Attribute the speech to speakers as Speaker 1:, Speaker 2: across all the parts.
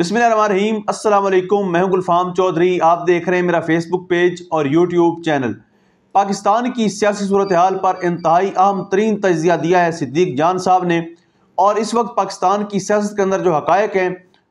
Speaker 1: अस्सलाम वालेकुम मैं गुलफाम चौधरी। आप देख रहे हैं मेरा फेसबुक पेज और यूट्यूब चैनल। पाकिस्तान की सियासी सूरत हाल पर इंतहाई अहम तरीन तजिया दिया है सिद्दीक जान साहब ने। और इस वक्त पाकिस्तान की सियासत के अंदर जो हकायक हैं,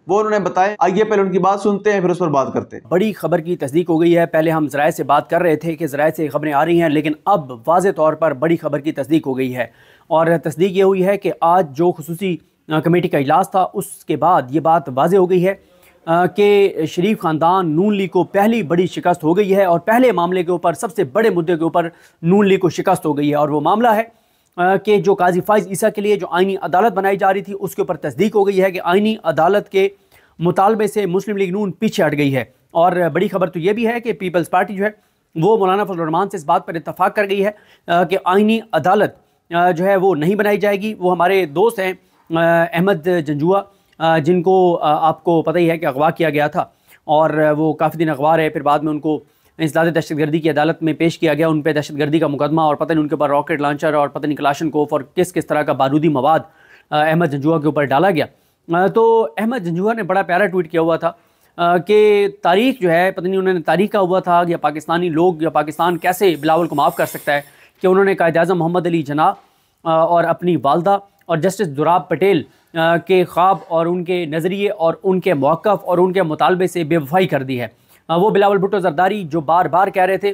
Speaker 1: वो उन्होंने बताया। आइए पहले उनकी बात सुनते हैं, फिर उस पर बात करते हैं।
Speaker 2: बड़ी खबर की तस्दीक हो गई है। पहले हम ज़राए से बात कर रहे थे कि ज़राए से खबरें आ रही हैं, लेकिन अब वाज तौर पर बड़ी खबर की तस्दीक हो गई है। और तस्दीक ये हुई है कि आज जो खसूसी कमेटी का इजलास था। उसके बाद ये बात वाज हो गई है कि शरीफ ख़ानदान नून लीग को पहली बड़ी शिकस्त हो गई है और पहले मामले के ऊपर, सबसे बड़े मुद्दे के ऊपर नून लीग को शिकस्त हो गई है। और वो मामला है कि जो काजी फाइज ईसा के लिए जो आइनी अदालत बनाई जा रही थी, उसके ऊपर तस्दीक हो गई है कि आइनी अदालत के मुतालबे से मुस्लिम लीग नून पीछे हट गई है। और बड़ी खबर तो ये भी है कि पीपल्स पार्टी जो है, वो मौलाना फजलरमान से इस बात पर इतफाक़ कर गई है कि आइनी अदालत जो है वो नहीं बनाई जाएगी। वो हमारे दोस्त हैं अहमद जंजुआ जिनको आपको पता ही है कि अगवा किया गया था और वो काफ़ी दिन अगवा रहे, फिर बाद में उनको इंसदाद दहशत गर्दी की अदालत में पेश किया गया, उन पर दहशत गर्दी का मुकदमा और पता नहीं उनके ऊपर रॉकेट लॉन्चर और पता नहीं कलाशन कोफ और किस किस तरह का बारूदी मवाद अहमद जंजुआ के ऊपर डाला गया। तो अहमद जंजुआ ने बड़ा प्यारा ट्वीट किया हुआ था कि तारीख जो है, पता नहीं उन्होंने तारीख का हुआ था या पाकिस्तानी लोग या पाकिस्तान कैसे बिलावल को माफ़ कर सकता है, कि उन्होंने कायद अजम मोहम्मद अली जना और अपनी वालदा और जस्टिस दुराब पटेल के ख्वाब और उनके नज़रिए और उनके मौक़ और उनके मुतालबे से बेवफाई कर दी है। वो बिलावल भुट्टो जरदारी जो बार बार कह रहे थे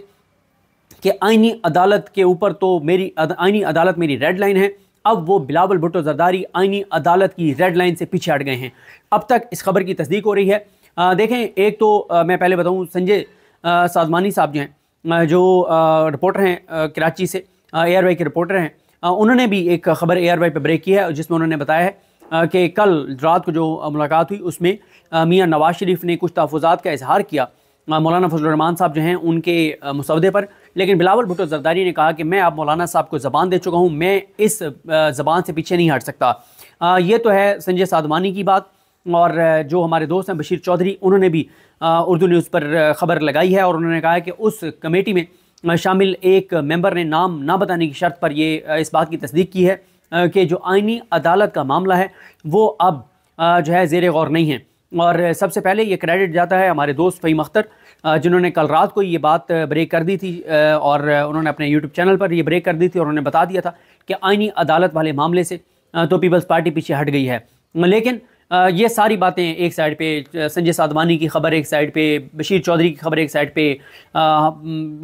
Speaker 2: कि आइनी अदालत के ऊपर तो मेरी आइनी अदालत मेरी रेड लाइन है अब वो बिलावल भुट्टो जरदारी आइनी अदालत की रेड लाइन से पीछे हट गए हैं। अब तक इस खबर की तस्दीक हो रही है। आ, देखें एक तो आ, मैं पहले बताऊँ संजय साजमानी साहब जो हैं जो रिपोर्टर हैं कराची से एयर वाई के रिपोर्टर हैं उन्होंने भी एक खबर एयर वाई पर ब्रेक की है, जिसमें उन्होंने बताया है कि कल रात को जो मुलाकात हुई, उसमें मियाँ नवाज़ शरीफ ने कुछ तहफ़ात का इजहार किया। मौलाना फजलरहमान साहब जो हैं, उनके मसवदे पर। लेकिन बिलावल भुट्टो जरदारी ने कहा कि मैं अब मौलाना साहब को ज़बान दे चुका हूँ, मैं इस ज़बान से पीछे नहीं हट सकता। ये तो है संजय साधवानी की बात, और जो हमारे दोस्त हैं, बशीर चौधरी, उन्होंने भी उर्दू न्यूज़ पर ख़बर लगाई है, और उन्होंने कहा कि उस कमेटी में शामिल एक मेंबर ने नाम ना बताने की शर्त पर ये इस बात की तस्दीक की है कि जो आइनी अदालत का मामला है, वो अब जो है जेर गौर नहीं है। और सबसे पहले ये क्रेडिट जाता है हमारे दोस्त फ़हीम अख्तर जिन्होंने कल रात को ये बात ब्रेक कर दी थी और उन्होंने अपने यूट्यूब चैनल पर ये ब्रेक कर दी थी और उन्होंने बता दिया था कि आइनी अदालत वाले मामले से तो पीपल्स पार्टी पीछे हट गई है। लेकिन ये सारी बातें एक साइड पे संजय साधवानी की खबर एक साइड पे, बशीर चौधरी की खबर एक साइड पे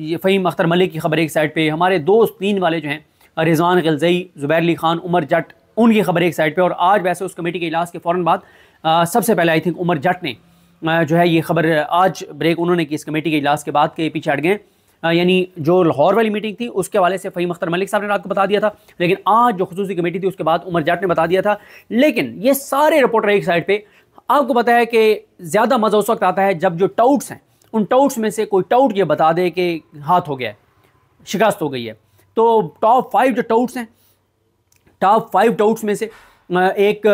Speaker 2: ये फ़हीम अख्तर मलिक की खबर एक साइड पे, हमारे दोस्त तीन वाले जो हैं, रिजवान गलजई, ज़ुबैर अली ख़ान, उमर जट, उनकी खबर एक साइड पे, और आज वैसे उस कमेटी के इजलास के फ़ौर बाद सबसे पहले आई थिंक उमर जट ने जो है ये खबर आज ब्रेक उन्होंने की इस कमेटी के इजलास के बाद के पीछे हट गए यानी जो लाहौर वाली मीटिंग थी, उसके वाले से फ़हीम अख्तर मलिक साहब ने रात को बता दिया था। लेकिन आज जो खसूसी कमेटी थी, उसके बाद उमर जाट ने बता दिया था। लेकिन ये सारे रिपोर्टर एक साइड पर आपको पता है कि ज़्यादा मज़ा उस वक्त आता है जब जो टाउट्स हैं, उन टाउट्स में से कोई टाउट ये बता दे कि हाथ हो गया है, शिकस्त हो गई है। तो टॉप फाइव जो टाउट्स हैं टॉप फाइव टाउट्स में से एक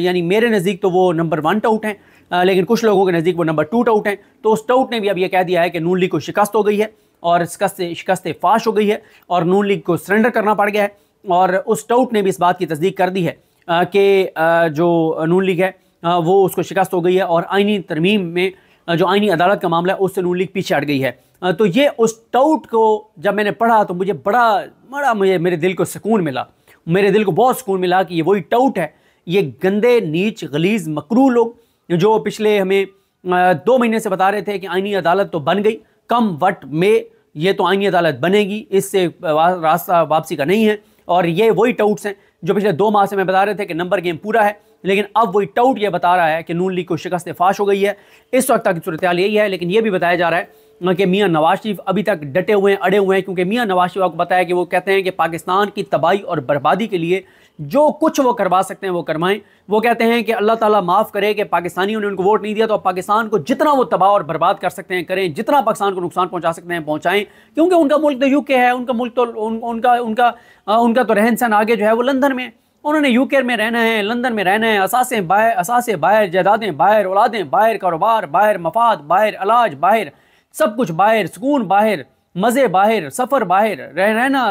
Speaker 2: यानी मेरे नज़दीक तो वो नंबर वन टाउट हैं। लेकिन कुछ लोगों के नज़दीक वो नंबर टू टाउट हैं। तो उस टाउट ने भी अब ये कह दिया है कि नून लीग को शिकस्त हो गई है और शिकस्त शिकस्त फाश हो गई है और नून लीग को सरेंडर करना पड़ गया है। और उस टाउट ने भी इस बात की तस्दीक कर दी है कि जो नून लीग है वो उसको शिकस्त हो गई है और आइनी तरमीम में जो आइनी अदालत का मामला है, उससे नून लीग पीछे हट गई है। तो ये उस टाउट को जब मैंने पढ़ा तो मुझे बड़ा बड़ा मुझे, मेरे दिल को सुकून मिला। मेरे दिल को बहुत सुकून मिला कि ये वही टाउट है। ये गंदे, नीच, गलीज, मकरू लोग जो पिछले हमें दो महीने से बता रहे थे कि आइनी अदालत तो बन गई, कम वट में ये तो आइनी अदालत बनेगी, इससे रास्ता वापसी का नहीं है। और ये वही टाउट्स हैं जो पिछले दो माह से मैं बता रहे थे कि नंबर गेम पूरा है, लेकिन अब वही टाउट ये बता रहा है कि नून लीग को शिकस्त फाश हो गई है। इस वक्त तक सूरत यही है, लेकिन ये भी बताया जा रहा है कि मियाँ नवाज़ शरीफ अभी तक डटे हुए हैं, अड़े हुए हैं, क्योंकि मियाँ नवाज़ शरीफ आपको बताया कि वो कहते हैं कि पाकिस्तान की तबाही और बर्बादी के लिए जो कुछ वो करवा सकते हैं वो करवाएँ। वो कहते हैं कि अल्लाह ताला माफ़ करे कि पाकिस्तानियों ने उनको वोट नहीं दिया तो पाकिस्तान को जितना वो तबाह और बर्बाद कर सकते हैं करें जितना पाकिस्तान को नुकसान पहुँचा सकते हैं पहुंचाएँ। क्योंकि उनका मुल्क तो यूके है उनका मुल्क तो उन, उनका उनका उनका तो रहन सहन आगे जो है वो लंदन में। उन्होंने यूके में रहना है लंदन में रहना है असासें बाहर असासे बाहर जायदादें बाहर औलादें बाहर कारोबार बाहर मफाद बाहर इलाज बाहर सब कुछ बाहर सुकून बाहर मज़े बाहर सफ़र बाहर रह रहना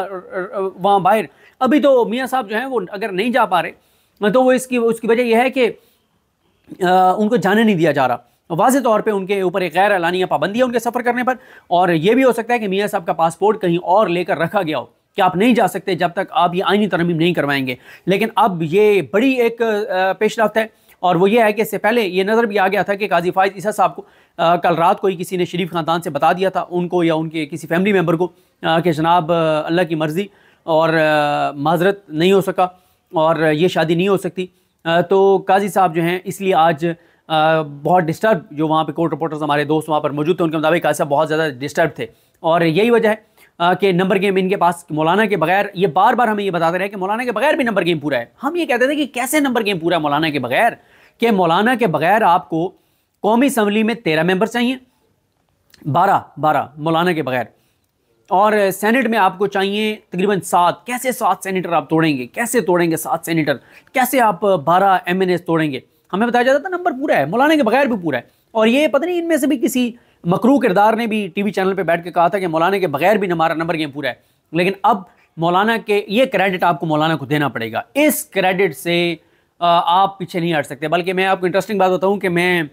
Speaker 2: वहाँ बाहर। अभी तो मियाँ साहब जो हैं वो अगर नहीं जा पा रहे तो वो इसकी, उसकी वजह यह है कि उनको जाने नहीं दिया जा रहा। वाज तौर पे उनके ऊपर एक गैर एलानिया पाबंदी है उनके सफ़र करने पर, और ये भी हो सकता है कि मियाँ साहब का पासपोर्ट कहीं और लेकर रखा गया हो, कि आप नहीं जा सकते जब तक आप ये आइनी तरमीम नहीं करवाएँगे। लेकिन अब ये बड़ी एक पेशरफ है, और वो ये है कि इससे पहले ये नज़र भी आ गया था कि काजी फायद ईसा साहब को कल रात को ही किसी ने शरीफ ख़ानदान से बता दिया था उनको या उनके किसी फैमिली मेंबर को कि जनाब अल्लाह की मर्ज़ी और माजरत नहीं हो सका और ये शादी नहीं हो सकती। तो काजी साहब जो हैं, इसलिए आज बहुत डिस्टर्ब जो वहाँ पे कोर्ट रिपोर्टर्स हमारे दोस्त वहाँ पर मौजूद थे, उनके मुताबिक काजी साहब बहुत ज़्यादा डिस्टर्ब थे। और यही वजह है कि नंबर गेम इनके पास, मौलाना के बगैर, ये बार बार हमें ये बताते रहे कि मौलाना के बगैर भी नंबर गेम पूरा है। हम ये कहते थे कि कैसे नंबर गेम पूरा है मौलाना के बगैर? कि मौलाना के बगैर आपको कौमी असम्बली में तेरह मेंबर चाहिए। बारह बारह मौलाना के बगैर। और सेनेट में आपको चाहिए तकरीबन सात, कैसे सात सेनेटर आप तोड़ेंगे? कैसे तोड़ेंगे सात सेनेटर कैसे आप बारह एम तोड़ेंगे? हमें बताया जाता था नंबर पूरा है, मौलाना के बगैर भी पूरा है। और ये पता नहीं इनमें से भी किसी मकरू किरदार ने भी टीवी चैनल पे बैठ के कहा था कि मौलाना के बगैर भी हमारा नंबर गेम पूरा है। लेकिन अब मौलाना के, ये क्रेडिट आपको मौलाना को देना पड़ेगा। इस क्रेडिट से आप पीछे नहीं हट सकते। बल्कि मैं आपको इंटरेस्टिंग बात बताऊँ कि मैं,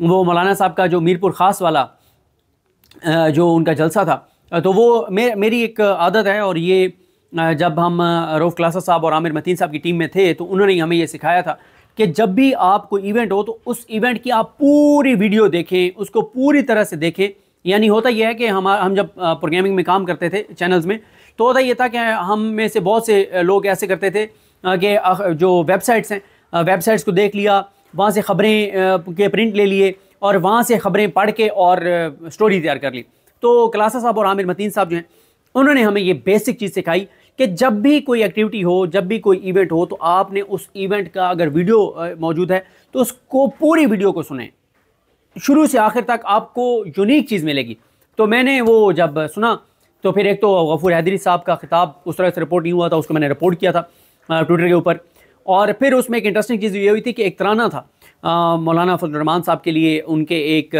Speaker 2: वो मौलाना साहब का जो मीरपुर ख़ास वाला जो उनका जलसा था तो वो मे, मेरी एक आदत है और ये जब हम रऊफ़ क्लासा साहब और आमिर मतीन साहब की टीम में थे तो उन्होंने हमें ये सिखाया था कि जब भी आप कोई इवेंट हो तो उस इवेंट की आप पूरी वीडियो देखें उसको पूरी तरह से देखें। यानी होता यह है कि हम हम जब प्रोग्रामिंग में काम करते थे चैनल्स में तो होता ये था कि हम में से बहुत से लोग ऐसे करते थे कि जो वेबसाइट्स हैं वेबसाइट्स को देख लिया वहाँ से ख़बरें के प्रिंट ले लिए और वहाँ से ख़बरें पढ़ के और स्टोरी तैयार कर ली। तो क्लासा साहब और आमिर मतीन साहब जो हैं, उन्होंने हमें ये बेसिक चीज़ सिखाई कि जब भी कोई एक्टिविटी हो, जब भी कोई इवेंट हो तो आपने उस इवेंट का अगर वीडियो मौजूद है तो उसको पूरी वीडियो को सुने। शुरू से आखिर तक आपको यूनिक चीज़ मिलेगी। तो मैंने वो जब सुना तो फिर एक तो गफूर हैदरी साहब का खिताब, उस तरह से रिपोर्ट नहीं हुआ था, उसको मैंने रिपोर्ट किया था ट्विटर के ऊपर। और फिर उसमें एक इंटरेस्टिंग चीज़ ये हुई थी कि एक तराना था मौलाना फजलरमान साहब के लिए उनके एक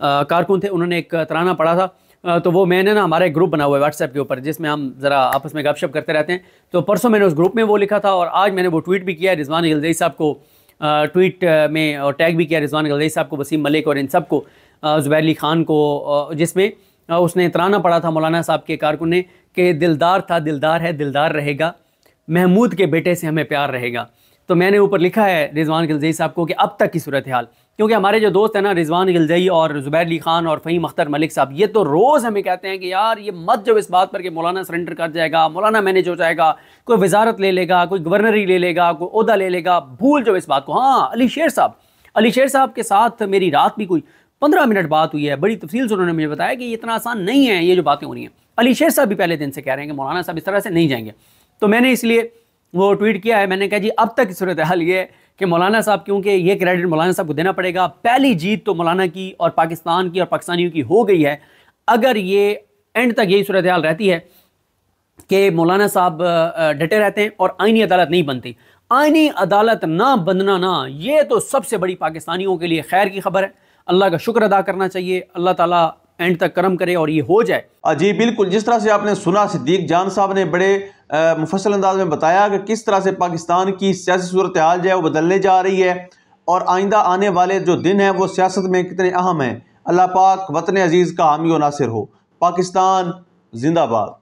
Speaker 2: कारकुन थे, उन्होंने एक तराना पढ़ा था। तो वो मैंने ना हमारा एक ग्रुप बना हुआ है व्हाट्सएप के ऊपर, जिसमें हम ज़रा आपस में गपशप करते रहते हैं। तो परसों मैंने उस ग्रुप में वो लिखा था और आज मैंने वो ट्वीट भी किया रिजवान गलजई साहब को ट्वीट में और टैग भी किया रिजवान गलजई साहब को, वसीम मलिक और इन सबको ज़ुबैर अली ख़ान को जिसमें उसने तराना पढ़ा था मौलाना साहब के कारकुन ने कि दिलदार था, दिलदार है, दिलदार रहेगा। महमूद के बेटे से हमें प्यार रहेगा। तो मैंने ऊपर लिखा है रिजवान गिलजई साहब को कि अब तक की सूरत हाल क्योंकि हमारे जो दोस्त हैं ना, रिजवान गिलजई और ज़ुबैर अली ख़ान और फ़हीम अख्तर मलिक साहब, ये तो रोज़ हमें कहते हैं कि यार, ये मत जो इस बात पर कि मौलाना सरेंडर कर जाएगा, मौलाना मैनेज हो जाएगा, कोई वजारत ले लेगा, कोई गवर्नरी ले लेगा, कोई अहदा ले लेगा, भूल जो इस बात को। हाँ अली शेर साहब, अली शेर साहब के साथ मेरी रात भी कोई पंद्रह मिनट बात हुई है, बड़ी तफसील से उन्होंने मुझे बताया कि इतना आसान नहीं है, ये जो बातें हो रही हैं। अली शेर साहब भी पहले दिन से कह रहे हैं कि मौलाना साहब इस तरह से नहीं जाएँगे। तो मैंने इसलिए वो ट्वीट किया है, मैंने कहा जी, अब तक सूरत हाल ये कि मौलाना साहब, क्योंकि ये क्रेडिट मौलाना साहब को देना पड़ेगा। पहली जीत तो मौलाना की और पाकिस्तान की और पाकिस्तानियों की हो गई है। अगर ये एंड तक यही सूरत हाल रहती है कि मौलाना साहब डटे रहते हैं और आइनी अदालत नहीं बनती। आइनी अदालत ना बनना ना, ये तो सबसे बड़ी पाकिस्तानियों के लिए खैर की खबर है। अल्लाह का शुक्र अदा करना चाहिए। अल्लाह ताला एंड तक कर्म करे और ये हो जाए।
Speaker 1: जी, बिल्कुल, जिस तरह से आपने सुना, सिद्दीक जान साहब ने बड़े मुफसल अंदाज में बताया कि किस तरह से पाकिस्तान की सियासी सूरत हाल जो है वो बदलने जा रही है और आइंदा आने वाले जो दिन हैं वो सियासत में कितने अहम हैं। अल्लाह पाक वतन अज़ीज़ का हामी नासिर हो। पाकिस्तान जिंदाबाद।